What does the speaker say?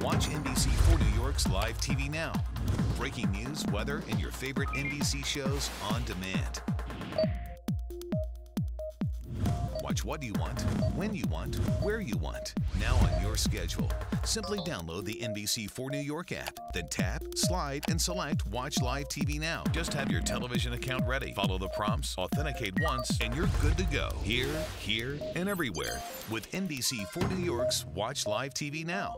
Watch NBC4 New York's live TV now. Breaking news, weather, and your favorite NBC shows on demand. Watch what you want, when you want, where you want. Now on your schedule. Simply download the NBC4 New York app, then tap, slide, and select Watch Live TV Now. Just have your television account ready, follow the prompts, authenticate once, and you're good to go. Here, here, and everywhere with NBC4 New York's Watch Live TV Now.